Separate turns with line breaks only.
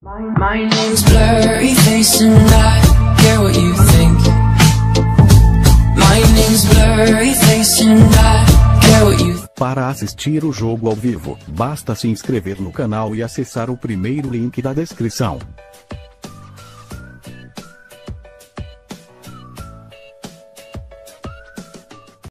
My name's Blurry Face and I care what you think. My name's Blurry Face and I care what you think.
Para assistir o jogo ao vivo, basta se inscrever no canal e acessar o primeiro link da descrição.